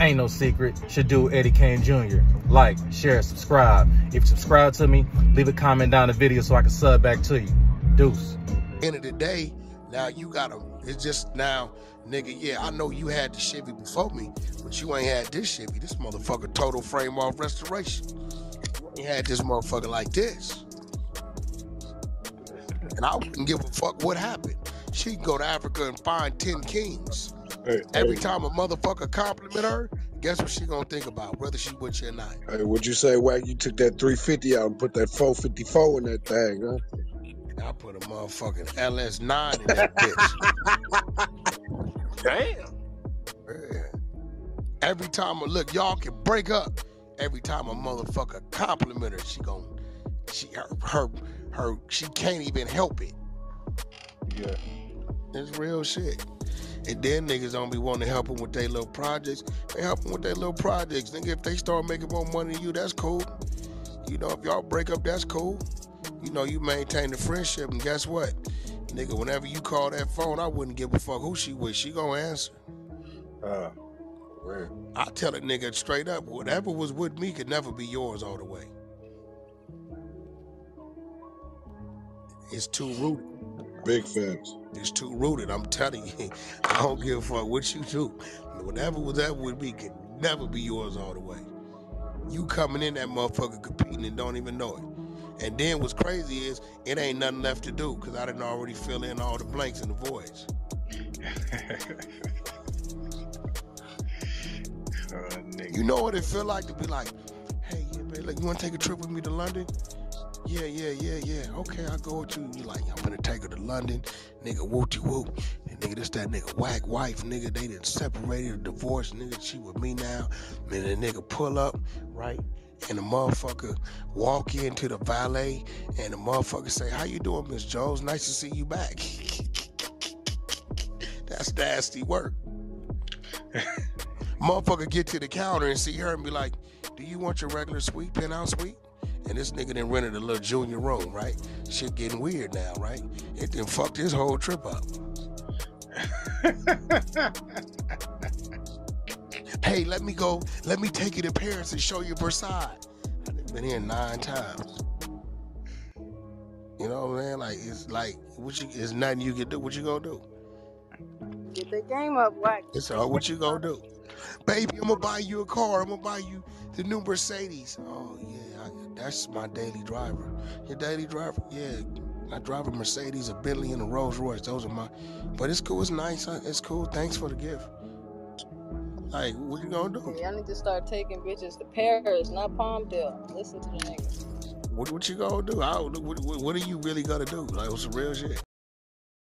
ain't no secret. Should do Eddie Kane Jr. Like, share, subscribe. If you subscribe to me, leave a comment down the video so I can sub back to you. Deuce. End of the day, now you gotta. It's just now, nigga. Yeah, I know you had the Chevy before me, but you ain't had this Chevy. This motherfucker total frame off restoration. You had this motherfucker like this, and I wouldn't give a fuck what happened. She can go to Africa and find ten kings. Hey, Every hey, time a motherfucker compliment her, guess what she gonna think about, whether she with you or not. hey, would you say, Wack, you took that 350 out and put that 454 in that thing, huh? I put a motherfucking LS9 in that bitch. Damn. Yeah. Every time I look, y'all can break up. Every time a motherfucker compliment her, she gon' she her her, her she can't even help it. Yeah. It's real shit. And then niggas don't be wanting to help them with their little projects. They help them with their little projects. Nigga, if they start making more money than you, that's cool. You know, if y'all break up, that's cool. You know, you maintain the friendship, and guess what? Nigga, whenever you call that phone, I wouldn't give a fuck who she with. She gonna answer. Uh, man. I tell a nigga straight up, whatever was with me could never be yours all the way. It's too rooted. Big facts. It's too rooted. I'm telling you, I don't give a fuck what you do. Whatever was that with me can never be yours all the way. You coming in that motherfucker competing and don't even know it. And then what's crazy is it ain't nothing left to do because I didn't already fill in all the blanks and the voids. Uh. You know what it feel like to be like, hey, yeah, babe, like you want to take a trip with me to London? Yeah, yeah, yeah, yeah. Okay, I'll go with you. You like, I'm gonna take her to London, nigga. Whoopty whoop. And nigga, this that nigga Wack wife, nigga. They done separated, divorced, nigga. She with me now. And the nigga pull up, right? And the motherfucker walk into the valet, and the motherfucker say, "How you doing, Miss Jones? Nice to see you back." That's nasty work. Motherfucker get to the counter and see her and be like, "Do you want your regular suite, penthouse suite?" And this nigga then rented a little junior room, right? Shit getting weird now, right? It then fucked his whole trip up. Hey, let me go. Let me take you to Paris and show you Versailles. I've been here nine times. You know what I'm saying? Like it's like what you it's nothing you can do. What you gonna do? Get the game up, Wack. It's all what you gonna do. Baby, I'm gonna buy you a car. I'm gonna buy you the new Mercedes. Oh yeah, that's my daily driver. Your daily driver? Yeah. I drive a Mercedes, a Bentley, and a Rolls Royce. Those are my. But it's cool. It's nice. It's cool. Thanks for the gift. Like, what you gonna do? Y'all need to start taking bitches to Paris, not Palmdale. Listen to the niggas. What, what you gonna do? I, don't- what, what, what are you really gonna do? Like, what's some real shit?